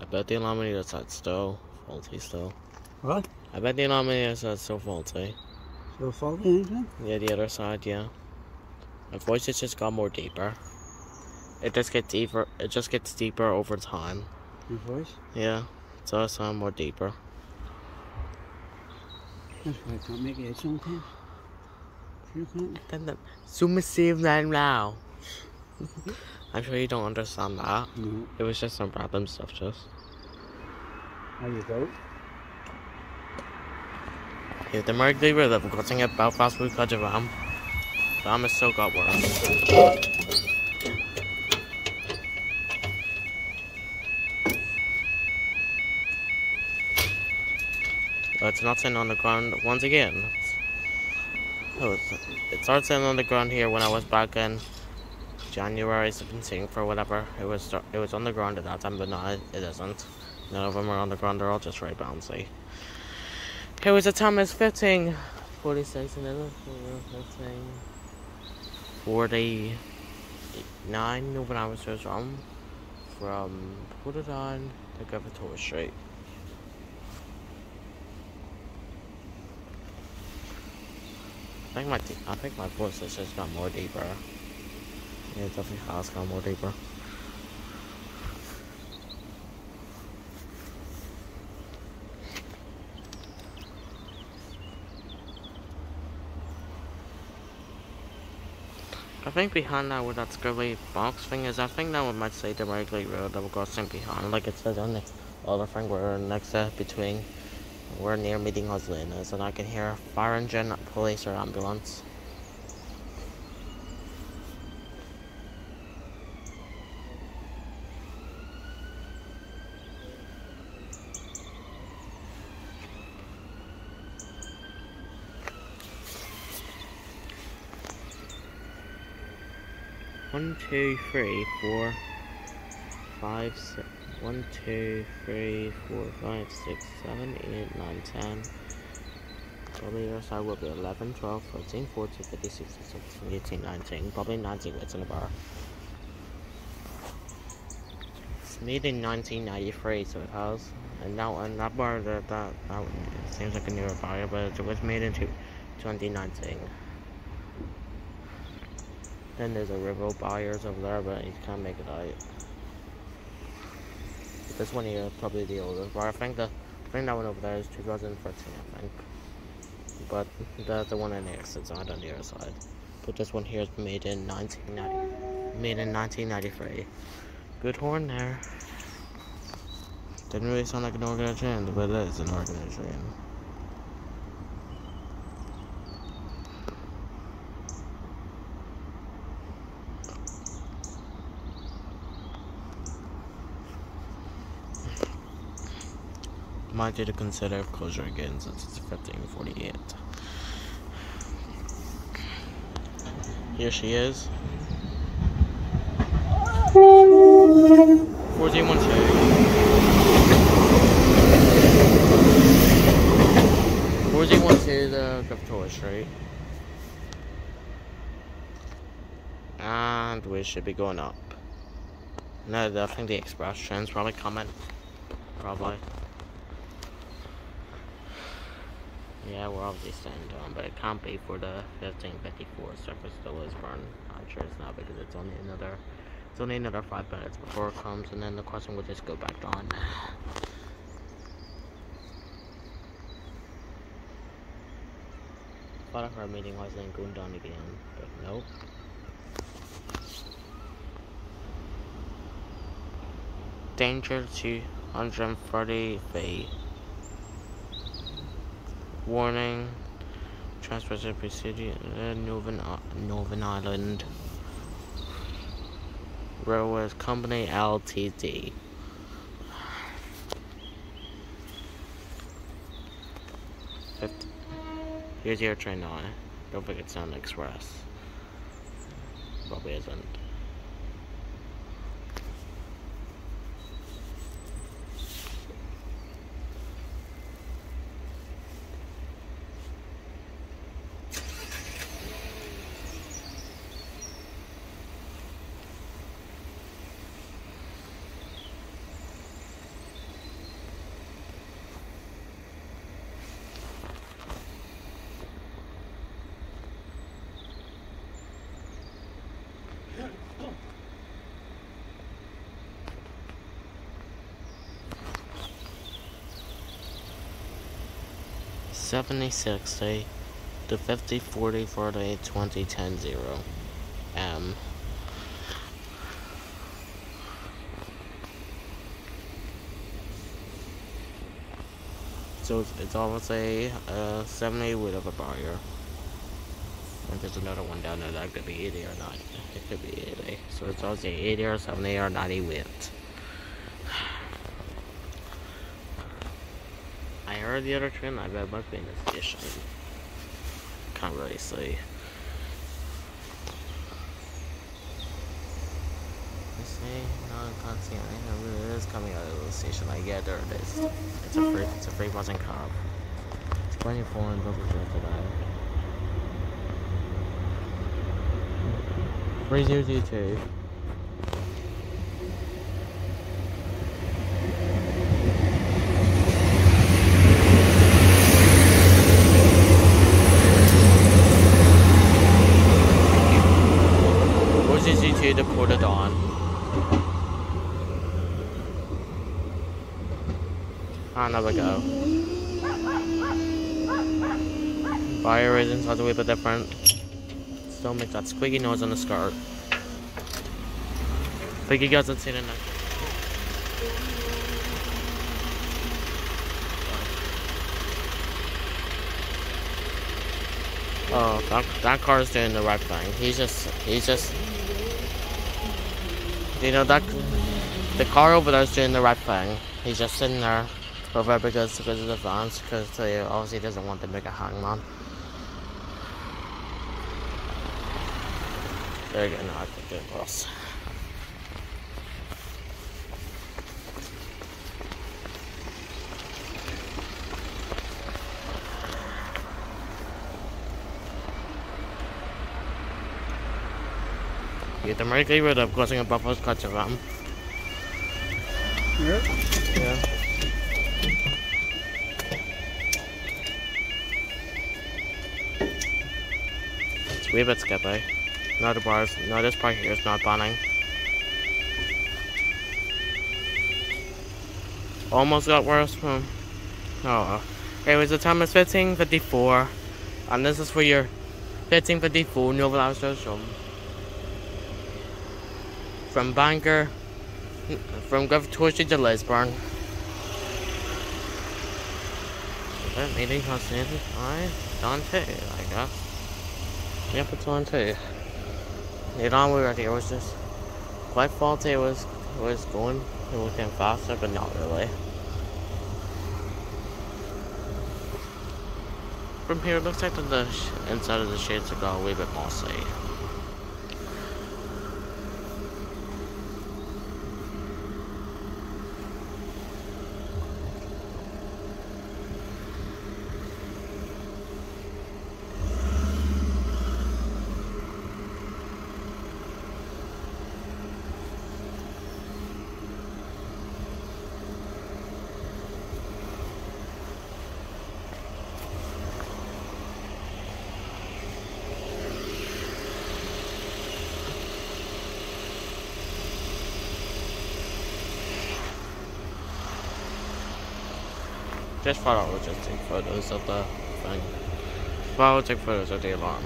I bet the aluminum side's still faulty still. What? I bet the aluminum side's still faulty. So faulty, isn't? Yeah, the other side, yeah. My voice has just got more deeper. It just gets deeper. It just gets deeper over time. Your voice? Yeah, it does sound more deeper. That's why I can't make it sometimes. You can't. Then the zoom save that now. I'm sure you don't understand that. No. It was just some random stuff, just. There you go. Yeah, the Mercury River crossing at Belfast with Kajavam. Ram has still got worse. But oh, it's not sitting on the ground once again. Oh, it's- it started sitting on the ground here when I was back in January 17th or whatever. It was it was on the ground at that time, but now it isn't. None of them are on the ground. They're all just very bouncy. It was a Thomas 15, 46 and then 15, 49 when I was just on from Portadown to Great Victoria Street. I think my I think my voice has just got more deeper. It definitely has got more deeper. I think behind that where that scribbly box thing is, I think that one might say the Merkley Road that we're crossing behind, like it says on the other thing we're next to between, we're near meeting Oslin is, and I can hear fire engine, police, or ambulance. One, two, three, four, five, six. One, two, three, four, five, six, seven, eight, nine, ten. Probably the other side will be 11, 12, 13, 14, 15, 16, 17, 18, 19. Probably 19 wits in a bar. It's made in 1993, so it has. And that one, that bar, that, that, that seems like a newer bar, but it was made in two- 2019. Then there's a river buyers over there, but you can't make it out. This one here is probably the oldest but I think the I think that one over there is 2013, I think. But that's the one in there sits out on the other side. But this one here is made in 1990, made in 1993. Good horn there. Didn't really sound like an organ organization, but it is an organ organization. Might need to consider closure again since it's 1548. Here she is. 1412. 1412 the Victoria Street. And we should be going up. No, I think the express train's probably coming. Probably. Yeah, we're obviously staying down, but it can't be for the 1554 surface still is run. I'm sure it's not because it's only another it's only another five minutes before it comes and then the question will just go back on. Thought I heard meeting was then going down again, but nope. Danger to 130 feet. Warning. Transportation City, uh, Northern, Northern Ireland. Railways Company Ltd. Here's your train now. Don't think it's on Express. Probably isn't. 7060 to 5040 40 20 10 0 M. So it's, obviously uh, a 70 with of a barrier. And there's another one down there that could be 80 or 90. It could be 80. So it's obviously 80 or 70 or 90 weight. I heard the other train, I bet must be in the station. Can't really see. I see, no, I can't see anything. It is coming out of the station. I get there it is. It's a free, it's a free buzzing car. It's 24 and double zero today. 3022. G2 to put it on? Ah, there we go. Fire reasons are a wee bit different. Still make that squeaky noise on the skirt. think you guys have seen it now. Oh, that, that car's doing the right thing. He's just, he's just, you know, that, the car over there is doing the right thing. He's just sitting there over because, because of the fans, because he obviously doesn't want to make a hangman. There you go, now I can get across. Kita mereka iba dah crossing apa apa kaca ram. Yep. Yeah. It's a wee bit skippy. Eh? No the bars, no this part here is not banning. Almost got worse from. Oh, anyways, the time is 15:54, and this is for your 15:54 Novel Astro from Bangor, from Gulftorshire to Lisburn. That meeting I done too, I guess. Yep, it's Dante. The on we were here was just quite faulty. It was it was going it was getting faster, but not really. From here, it looks like the inside of the shades are got a wee bit mossy. Just I would just take photos of the thing. Well, I'll take photos of the alarm.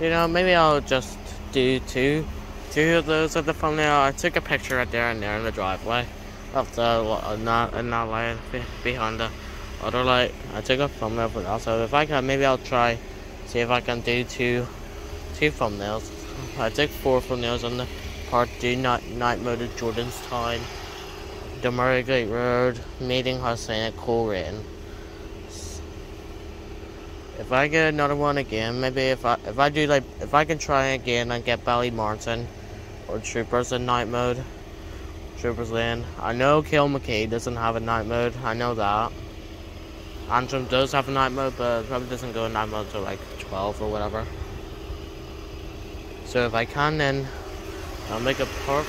You know, maybe I'll just do two, two of those of the thumbnail. I took a picture right there and there in the driveway of the uh, not and not light behind the other light. I took a thumbnail for that. So if I can, maybe I'll try see if I can do two, two thumbnails. I took four thumbnails on the part two night night mode of Jordanstown, the Murray Road, meeting Hussein at Coleraine. If I get another one again, maybe if I if I do like if I can try again and get Ballymartin or Troopers in night mode, Troopers Lane. I know Kill McKay doesn't have a night mode. I know that. Antrim does have a night mode, but probably doesn't go in night mode till like 12 or whatever. So if I can, then I'll make a part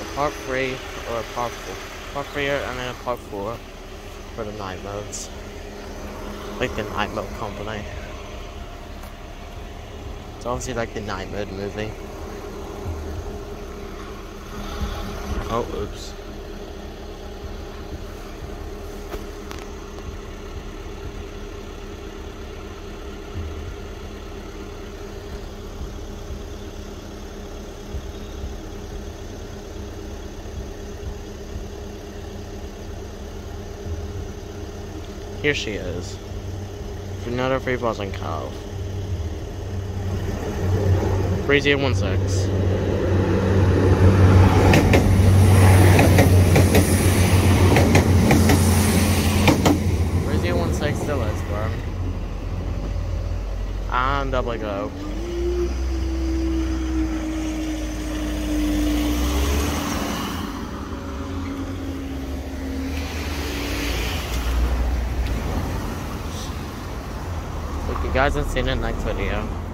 a part three or a part four, part three and then a part four for the night modes like the Night Mode Company. It's obviously like the Night Mode movie. Oh, oops. Here she is. Another free buzzing cow. 3016. Three one six still is, bro. And double go. If you guys have seen it, next video.